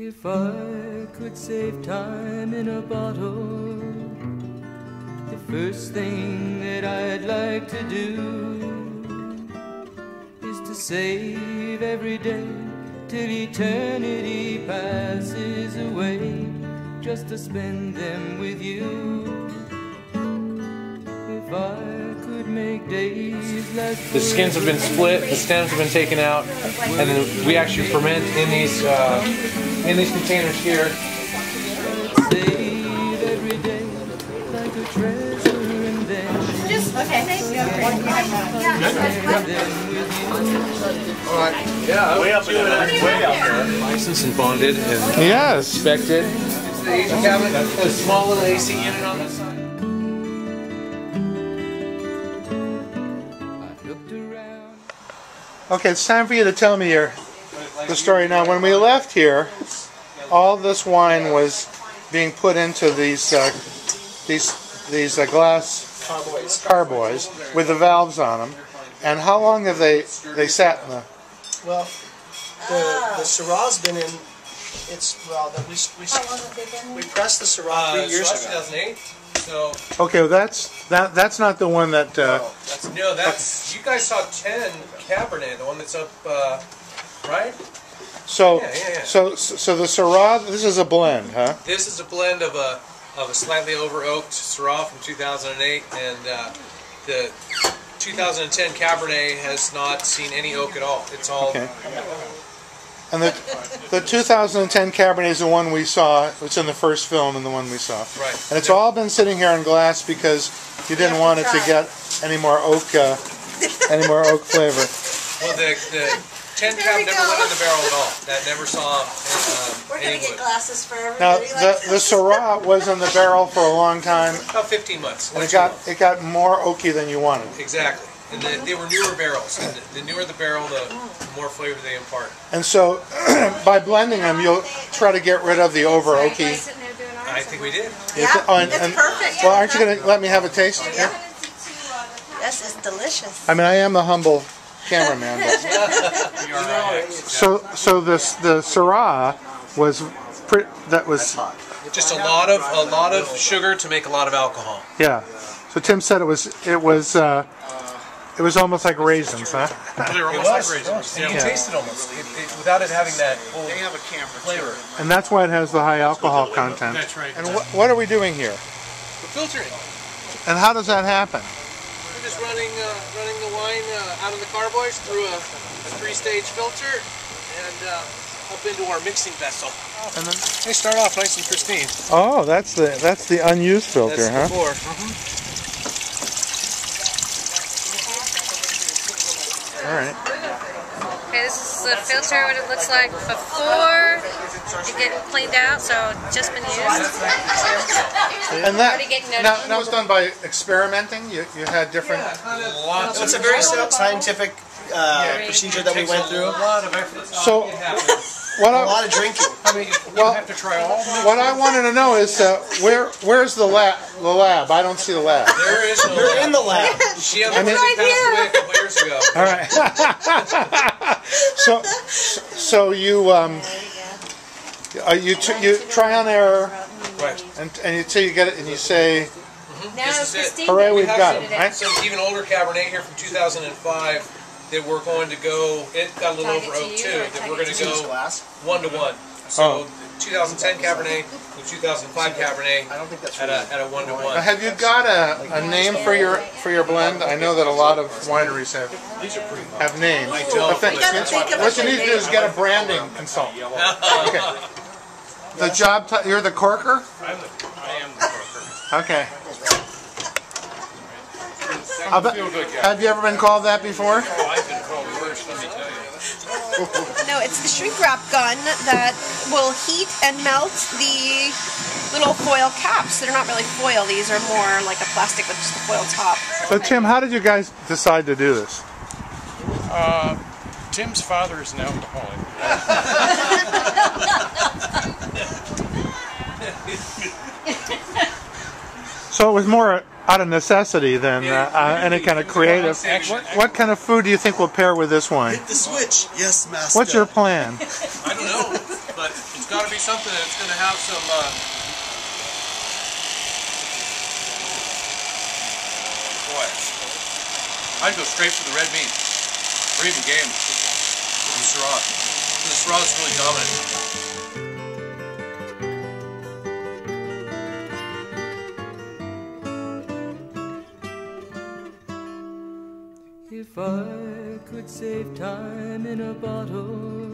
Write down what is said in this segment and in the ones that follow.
If I could save time in a bottle, the first thing that I'd like to do is to save every day till eternity passes away, just to spend them with you. If I could make days like The skins have been split, the stems have been taken out, and then we actually ferment in these uh, in these containers here. save every day like a treasure and Just, okay, thank you. Way up there. Way up there. Licensed and bonded and Yes. inspected. It's the Asian cabinet, a small little AC unit on this side. I looked around. Okay, it's time for you to tell me your the story now. When we left here, all this wine was being put into these uh, these these uh, glass Carboys. carboys with the valves on them. And how long have they they sat in the? Well, the, the Syrah's been in, it's, well, that we, we, How long have they been? we pressed the Syrah three years ago. 2008. So Okay, well that's that that's not the one that. Uh, that's no, that's you guys saw 10 Cabernet, the one that's up, uh, right? So Yeah, yeah, yeah. so so the Syrah. This is a blend, huh? This is a blend of a of a slightly over oaked Syrah from 2008, and uh, the 2010 Cabernet has not seen any oak at all. It's all Okay. And the the 2010 Cabernet is the one we saw. It's in the first film and the one we saw. right. And it's all been sitting here in glass because you didn't Yeah, want it to get any more oak, uh, any more oak flavor. Well, the the 10 There Cab never go. went in the barrel at all. That never saw um, We're gonna get glasses for Now everybody. the like the this. Syrah was in the barrel for a long time, About 15 months. and it got it got more oaky than you wanted. exactly. And the, they were newer barrels. And the, the newer the barrel, the more flavor they impart. And so, by blending them, you'll try to get rid of the over oaky. I think we did. Yeah, Oh, and- it's and- perfect. Well, aren't you going to let me have a taste? Yeah. This is delicious. I mean, I am a humble cameraman. But. Right. So, so this the Syrah was pre- that was Just a lot of a lot of sugar to make a lot of alcohol. yeah. So Tim said it was it was uh, it was almost like raisins, huh? They're almost like raisins. And you Yeah. can taste it almost it, it, without it having that whole They have a camper. flavor. And that's why it has the high alcohol content. That's right. And what what are we doing here? We're filtering. And how does that happen? We're just running uh, running the wine uh, out of the carboys through a, a three-stage filter and uh, up into our mixing vessel. And then They start off nice and pristine. oh, that's the that's the unused filter, That's huh? before. All right. Okay, this is the filter, what it looks like before you get cleaned out, so just been used. And that now, that was done by experimenting. You you had different. Lots So it's a very scientific uh, procedure that we went a through. lot of effort. So what A I lot of drinking. I mean, Well- you have to try all the what I wanted to know is uh, where where's the lab? The lab. I don't see the lab. There is no You're in the lab. She I mean- unfortunately passed away a couple years ago. All right. so so you um uh, you t- you try on error Right. and and until you get it and you say Now, This is it. Christine, hooray We we've have got some- it right. Some even older Cabernet here from 2005 that we're going to go. It got a little over to oak too. or That we're going To to go glass. one to one. Oh. So 2010 Cabernet with 2005 Cabernet I don't think that's at a at a one to one. have you got a, a name for your for your blend? I know that a lot of wineries have have names. I don't. I think- You gotta think of what you need to do is get a branding consultant. Okay. The job. T- you're the corker. I am the broker. Okay. I'll bet- have you ever been called that before? No, it's the shrink wrap gun that will heat and melt the little foil caps. They're not really foil. These are more like a plastic with just a foil top. So Tim, how did you guys decide to do this? Uh, Tim's father is an alcoholic. So it was more out of necessity than uh, uh, any kind of creative. What, what kind of food do you think will pair with this wine? The switch. Yes, master. What's your plan? I don't know, but it's got to be something that's going to have some. Uh, boy, I'd go straight for the red meat, or even game with the Syrah. The Syrah is really dominant. If I could save time in a bottle,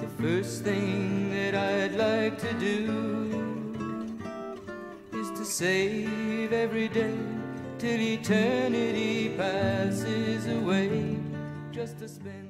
the first thing that I'd like to do is to save every day till eternity passes away, just to spend.